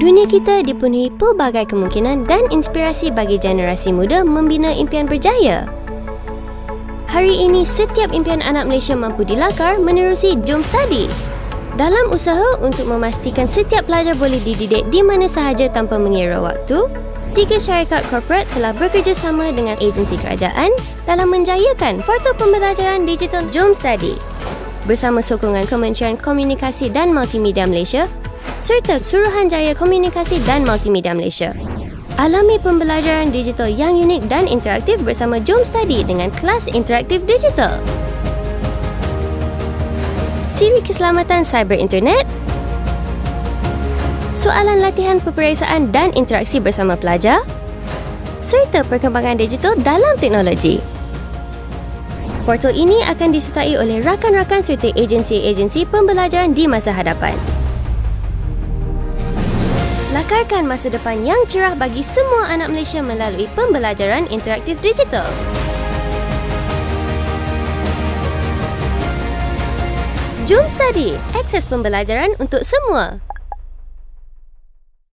Dunia kita dipenuhi pelbagai kemungkinan dan inspirasi bagi generasi muda membina impian berjaya. Hari ini, setiap impian anak Malaysia mampu dilakar menerusi Jom Study. Dalam usaha untuk memastikan setiap pelajar boleh dididik di mana sahaja tanpa mengira waktu, tiga syarikat korporat telah bekerjasama dengan agensi kerajaan dalam menjayakan portal pembelajaran digital Jom Study. Bersama sokongan Kementerian Komunikasi dan Multimedia Malaysia serta Suruhanjaya Komunikasi dan Multimedia Malaysia. Alami pembelajaran digital yang unik dan interaktif bersama Jom Study dengan kelas interaktif digital. Siri keselamatan cyber internet, soalan latihan peperiksaan dan interaksi bersama pelajar, serta perkembangan digital dalam teknologi. Portal ini akan disertai oleh rakan-rakan serta agensi-agensi pembelajaran di masa hadapan. Lakarkan masa depan yang cerah bagi semua anak Malaysia melalui pembelajaran interaktif digital. Jom Study, akses pembelajaran untuk semua.